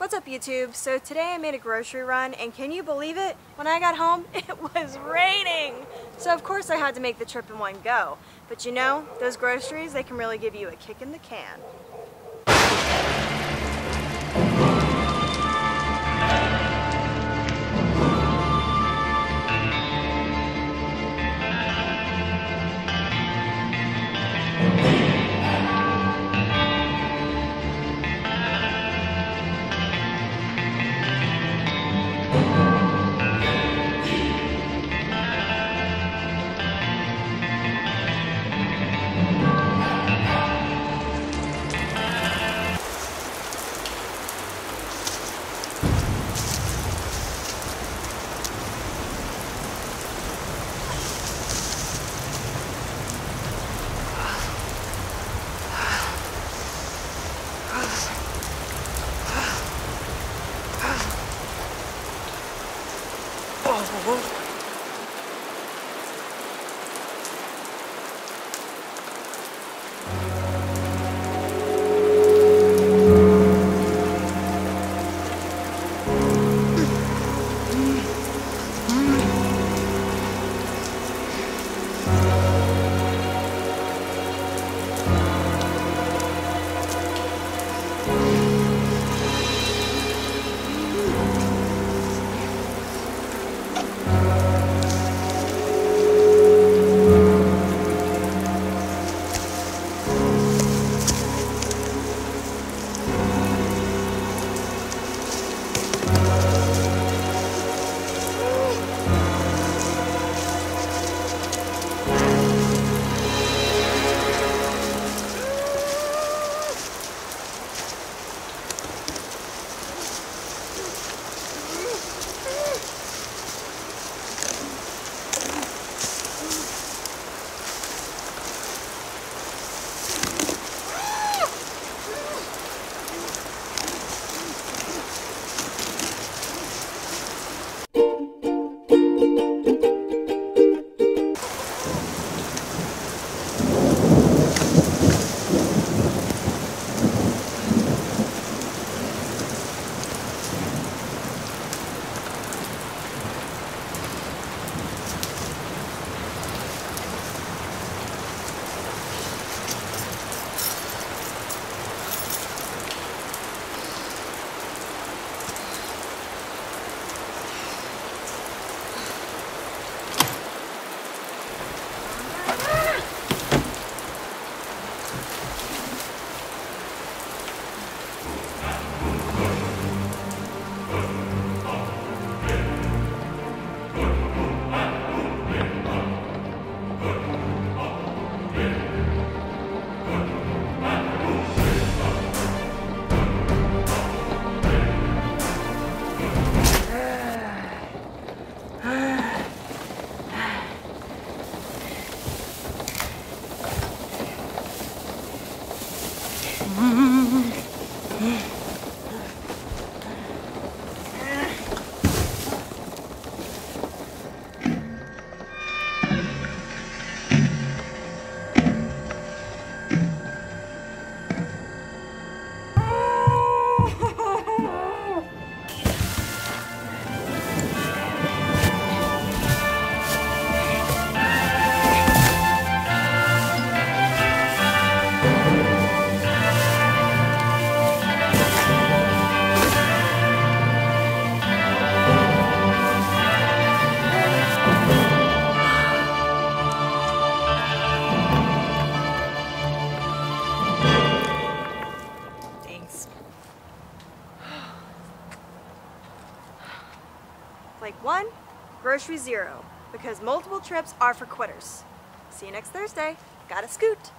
What's up YouTube? So today I made a grocery run and can you believe it? When I got home it was raining! So of course I had to make the trip in one go. But you know, those groceries, they can really give you a kick in the can. Ого. Like one, grocery zero, because multiple trips are for quitters. See you next Thursday. Gotta scoot.